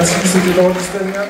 das wissen die Leute denn ja.